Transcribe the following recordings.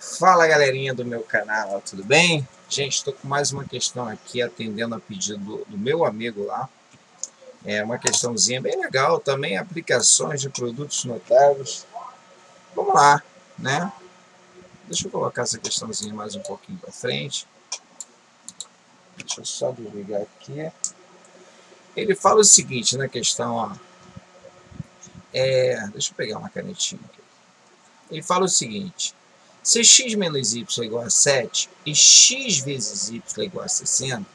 Fala galerinha do meu canal, tudo bem? Gente, estou com mais uma questão aqui, atendendo a pedido do, meu amigo lá. É uma questãozinha bem legal, também aplicações de produtos notáveis. Vamos lá, né? Deixa eu colocar essa questãozinha mais um pouquinho para frente. Deixa eu só desligar aqui. Ele fala o seguinte na questão, ó. É, deixa eu pegar uma canetinha aqui. Ele fala o seguinte. Se x menos y é igual a 7 e x vezes y é igual a 60,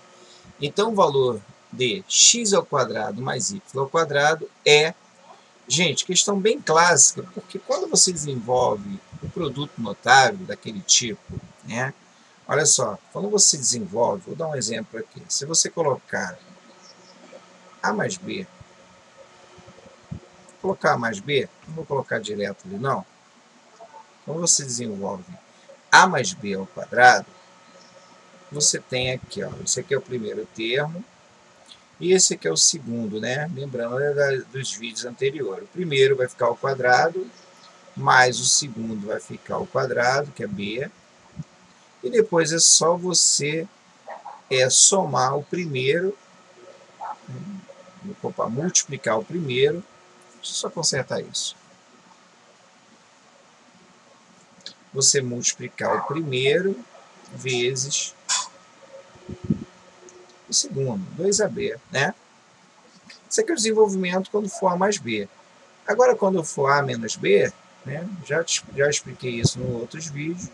então o valor de x ao quadrado mais y ao quadrado é... Gente, questão bem clássica, porque quando você desenvolve um produto notável daquele tipo, né? Olha só, quando você desenvolve, vou dar um exemplo aqui. Se você colocar A mais B, colocar A mais B, não vou colocar direto ali não, quando você desenvolve a mais b ao quadrado, você tem aqui, ó, esse aqui é o primeiro termo, e esse aqui é o segundo, né? Lembrando né, dos vídeos anteriores. O primeiro vai ficar ao quadrado, mais o segundo vai ficar ao quadrado, que é b, e depois é só você é, somar o primeiro, opa, multiplicar o primeiro, deixa eu só consertar isso. Você multiplicar o primeiro vezes o segundo, 2AB, né? Isso aqui é o desenvolvimento quando for A mais B. Agora, quando for A menos B, né, já, já expliquei isso em outros vídeos,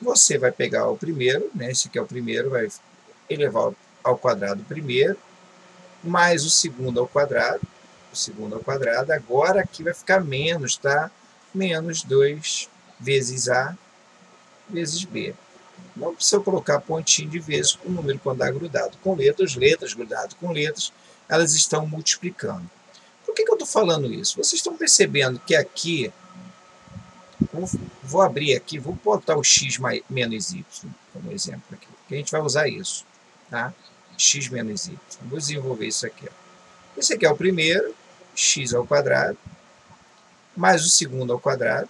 você vai pegar o primeiro, né, esse aqui é o primeiro, vai elevar ao quadrado primeiro, mais o segundo ao quadrado, o segundo ao quadrado, agora aqui vai ficar menos, tá? Menos 2 vezes A vezes B. Não precisa colocar pontinho de vezes o número quando está grudado com letras, letras grudado com letras, elas estão multiplicando. Por que, que eu estou falando isso? Vocês estão percebendo que aqui, vou, vou abrir aqui, vou botar o x mais, menos y como exemplo aqui, que a gente vai usar isso, tá? x menos y. Vou desenvolver isso aqui. Ó. Esse aqui é o primeiro, x ao quadrado, mais o segundo ao quadrado,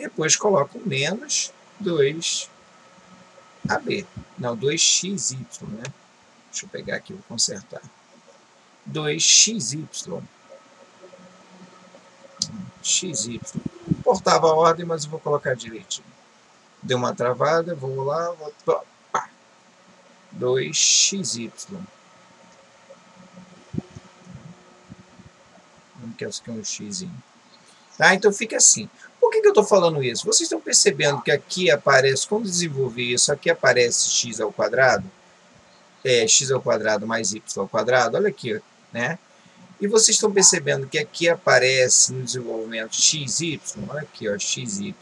depois coloco menos 2AB. Não, 2xy, né? Deixa eu pegar aqui, vou consertar. 2xy. xy. Importava a ordem, mas eu vou colocar direitinho. Deu uma travada, vou lá, vou... Pá. 2xy. Não quero que é um x. Tá? Então fica assim. Por que, que eu estou falando isso? Vocês estão percebendo que aqui aparece, quando desenvolver isso, aqui aparece x ao quadrado, é, x ao quadrado mais y ao quadrado, olha aqui, né? E vocês estão percebendo que aqui aparece no desenvolvimento xy, olha aqui, ó, xy.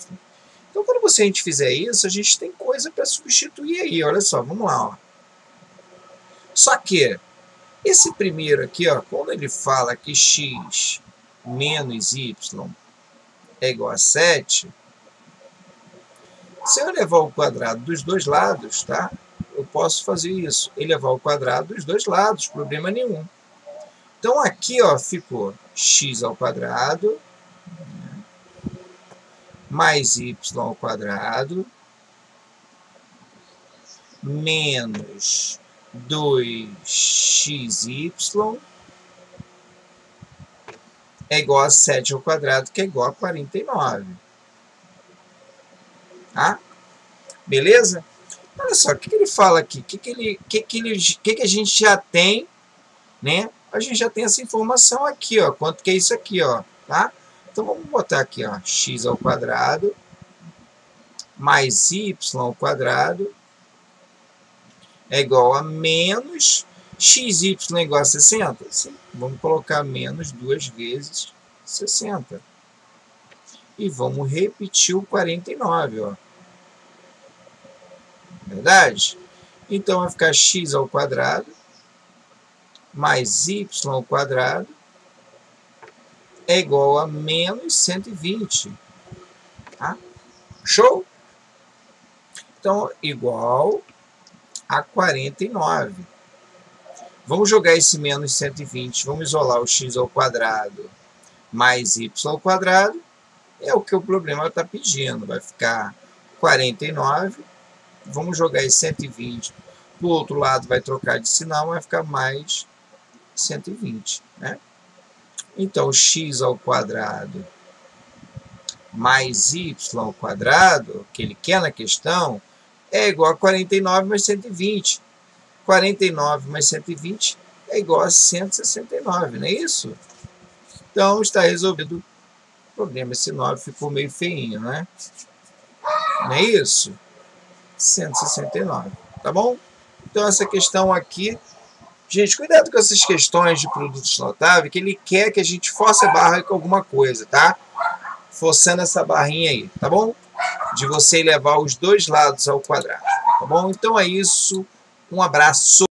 Então, quando você, a gente fizer isso, a gente tem coisa para substituir aí, olha só, vamos lá, ó. Só que, esse primeiro aqui, ó, quando ele fala que x menos y é igual a 7, se eu elevar o quadrado dos dois lados, tá? eu posso fazer isso, elevar o quadrado dos dois lados, problema nenhum. Então, aqui ó, ficou x ao quadrado mais y ao quadrado menos 2xy é igual a 7 ao quadrado, que é igual a 49. Tá? Beleza? Olha só, o que, que ele fala aqui? O que, que, ele, que, que, ele, que, que a gente já tem, né? A gente já tem essa informação aqui, ó. Quanto que é isso aqui, ó. Tá? Então, vamos botar aqui, ó. x ao quadrado mais y ao quadrado é igual a menos xy é igual a 60? Sim, vamos colocar menos duas vezes 60. E vamos repetir o 49, ó. Verdade? Então, vai ficar x ao quadrado mais y ao quadrado é igual a menos 120. Tá? Show? Então, igual a 49. Vamos jogar esse menos 120, vamos isolar o x ao quadrado mais y ao quadrado, É o que o problema está pedindo. Vai ficar 49. Vamos jogar esse 120. Do outro lado vai trocar de sinal, vai ficar mais 120. Né? Então, x ao quadrado mais y ao quadrado, que ele quer na questão, é igual a 49 mais 120. 49 mais 120 é igual a 169, não é isso? Então, está resolvido o problema. Esse 9 ficou meio feinho, né? Não é isso? 169, tá bom? Então, essa questão aqui... Gente, cuidado com essas questões de produtos notáveis, que ele quer que a gente force a barra com alguma coisa, tá? Forçando essa barrinha aí, tá bom? De você levar os dois lados ao quadrado, tá bom? Então é isso. Um abraço.